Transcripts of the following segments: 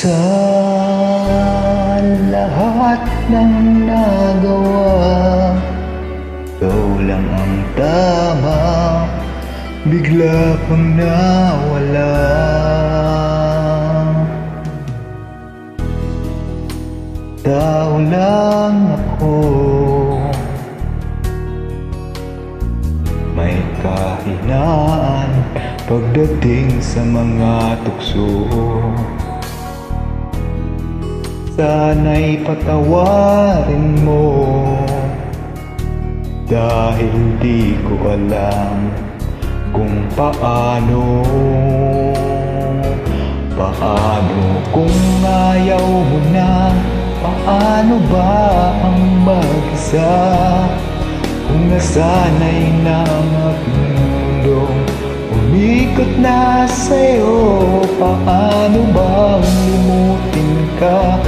Sa lahat ng nagawa. Ikaw lang ang tama Bigla pang nawala. Tao lang ako. May kahinaan Pagdating sa mga tukso Sana'y patawarin mo. Dahil di ko alam Kung paano. Paano kung ayaw mo na? Paano ba ang mag-isa? Kung nasanay na ang aking mundo Umikot na sa'yo Paano bang limutin ka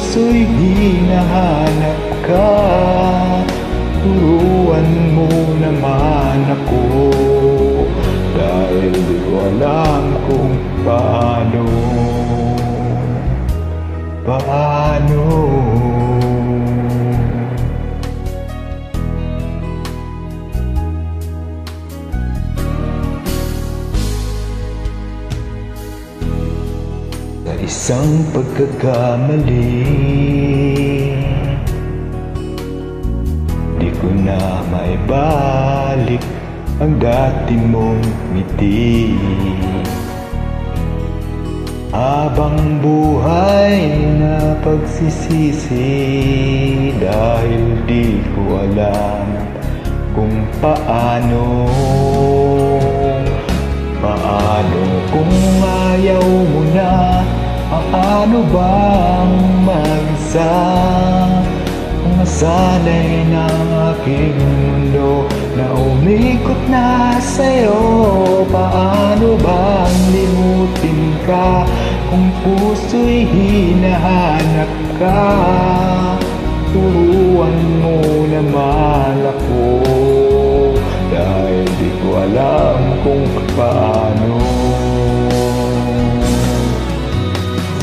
puso'y hinahanap ka. Turuan mo naman ako. Dahil di ko alam kung paano. Paano isang pagkakamali. Di ko na maibalik Ang dati mong ngiti. Habang buhay na pagsisisi Dahil di ko alam kung paano. Paano kung ayaw mo Paano bang mag-isa Kung nasanay ng aking mundo Na umikot na sa'yo. Paano bang limutin ka Kung puso'y hinahanap ka? Turuan mo naman ako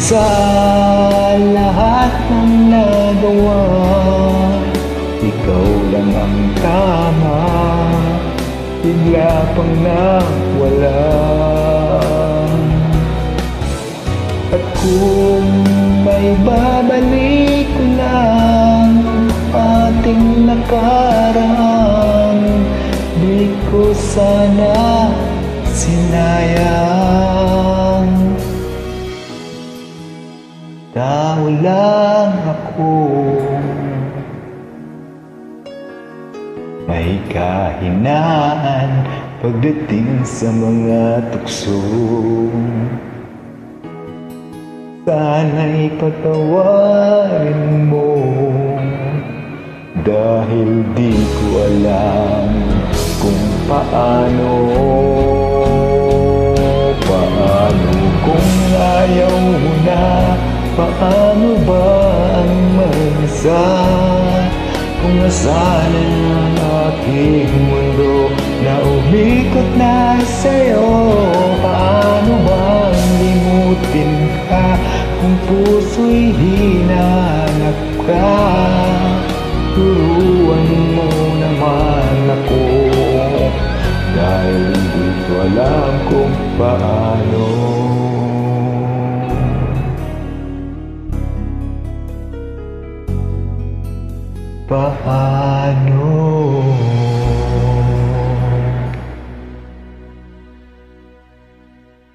Sa lahat ng nagawa. Ikaw lang ang tama. Bigla pang nawala. At kung may babalik lang ating nakaraan Di ko sana sinayang Tao lang ako. May kahinaan pagdating sa mga tukso. Sana'y patawarin mo. Dahil di ko alam kung paano Nasanay ang aking mundo Na umikot na sa'yo. Paano bang limutin ka Kung puso'y hinanap ka? Turuan mo naman ako. Dahil hindi ko alam kung paano Paano